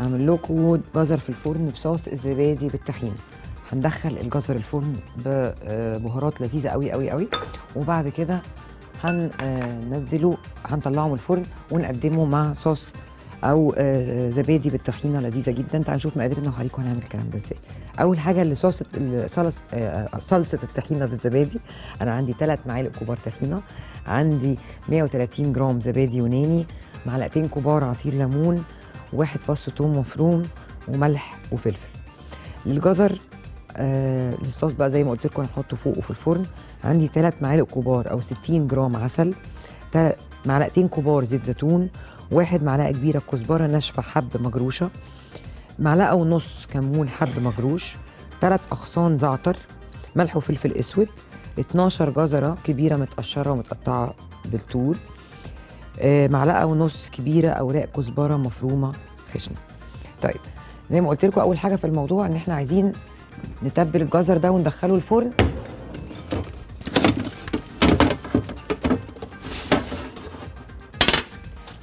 هعمل لكم جزر في الفرن بصوص الزبادي بالطحينه هندخل الجزر الفرن ببهارات لذيذة قوي قوي قوي. وبعد كده هننزله هنطلعه من الفرن ونقدمه مع صوص أو آه، زبادي بالطحينة لذيذة جدا. تعالوا نشوف مقاديرنا وهوريكم هنعمل الكلام ده إزاي. أول حاجة اللي صوص صلص آه، صلصة الطحينة بالزبادي. أنا عندي ثلاث معالق كبار طحينة. عندي 130 جرام زبادي يوناني. معلقتين كبار عصير ليمون. واحد فص ثوم مفروم وملح وفلفل. الجزر آه الصوص بقى زي ما قلت لكم هنحطه فوقه في الفرن. عندي ثلاث معالق كبار أو 60 جرام عسل معلقتين كبار زيت زيتون واحد معلقة كبيرة كزبرة ناشفة حب مجروشة معلقة ونص كمون حب مجروش ثلاث أغصان زعتر ملح وفلفل أسود 12 جزرة كبيرة متقشرة ومتقطعة بالطول معلقة ونص كبيرة أوراق كزبرة مفرومة خشنة. طيب زي ما قلت لكم أول حاجة في الموضوع إن إحنا عايزين نتبل الجزر ده وندخله الفرن.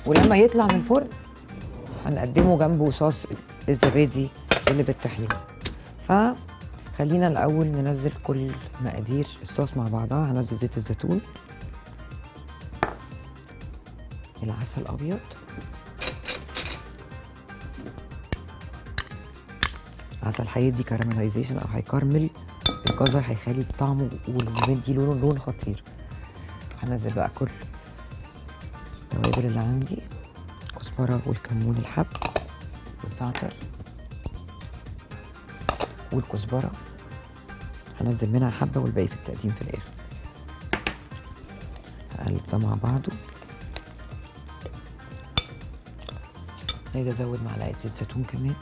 ولما يطلع من الفرن هنقدمه جنبه صوص الزبادي اللي بالطحينه فخلينا الأول ننزل كل مقادير الصوص مع بعضها. هنزل زيت الزيتون. العسل الأبيض. عسل هيدي كارملايزيشن أو هيكرمل الجزر هيخلي طعمه ويدي لونه لون خطير. هنزل بقى كل التوابل اللي عندي. الكزبره والكمون الحب والزعتر والكزبرة. هنزل منها حبة والباقي في التقديم في الآخر. هقلب ده مع بعضه. عايز ازود معلقه زيت زيتون كمان.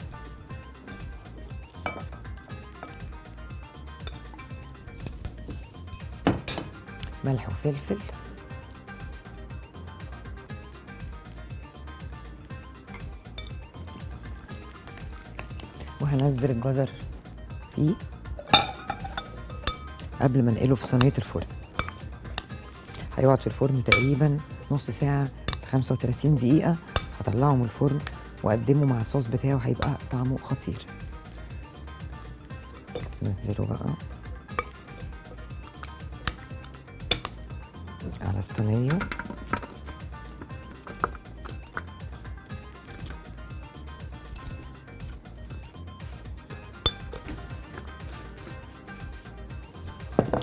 ملح وفلفل. وهنزل الجزر فيه قبل ما انقله في صينية الفرن. هيقعد في الفرن تقريبا نص ساعة 35 دقيقة. هطلعه من الفرن وأقدمه مع الصوص بتاعه هيبقى طعمه خطير. نزله بقى. على الصينية.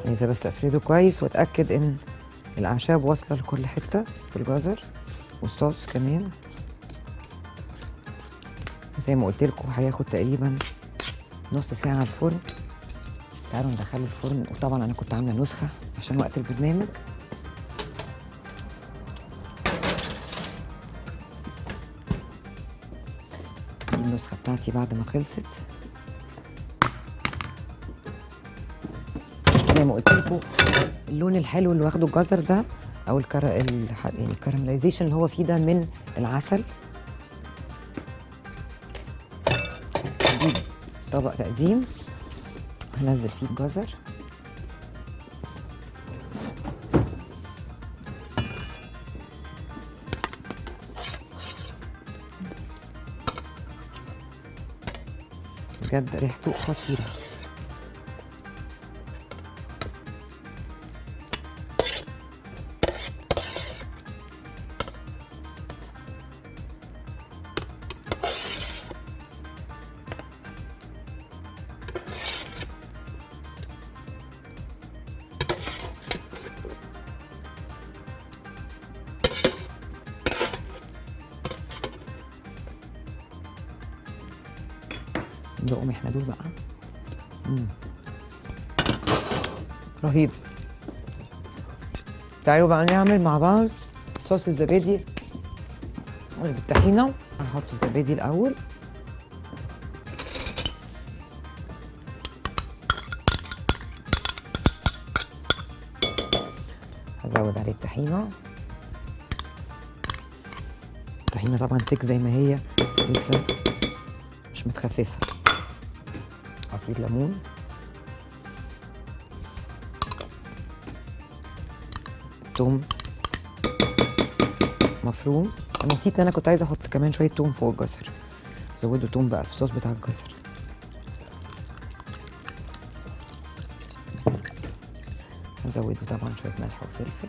عايزه بس افرده كويس وأتأكد إن الأعشاب واصلة لكل حتة في الجزر والصوص كمان. زي ما قلت لكم هياخد تقريبا نص ساعة على الفرن. تعالوا ندخله الفرن. وطبعا أنا كنت عاملة نسخة عشان وقت البرنامج. دي النسخة بتاعتي بعد ما خلصت. زي ما قلت لكم اللون الحلو اللي واخده الجزر ده أو يعني الكراميلايزيشن اللي هو فيه ده من العسل. طبق تقديم. هنزل فيه الجزر. بجد ريحته خطيرة. ندوقهم إحنا دول بقى. مم. رهيب. تعالوا بقى نعمل مع بعض صوص الزبادي. بالطحينة. هحط الزبادي الأول. هزود عليه الطحينة. الطحينة طبعا تك زي ما هي لسه مش متخففة. عصير ليمون. توم. مفروم. أنا نسيت إن أنا كنت عايزة أحط كمان شوية توم فوق الجزر. زودوا توم بقى في الصوص بتاع الجزر. هزوده طبعا شوية ملح وفلفل.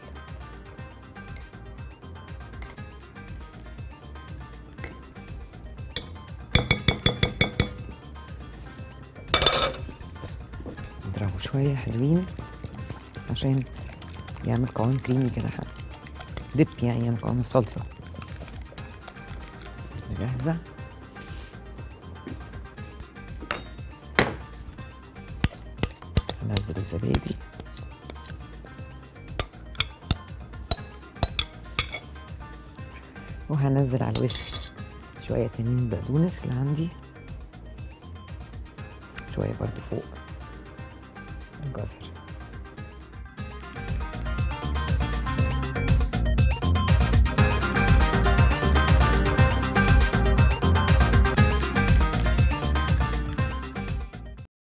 نضربه شوية حلوين. عشان يعمل قوام كريمي كده حلو دب يعني يعمل قوام الصلصة. جاهزة؟ هنزل الزبادي. وهنزل على الوش شوية تانيين بقدونس اللي عندي. شوية برضو فوق. الجزر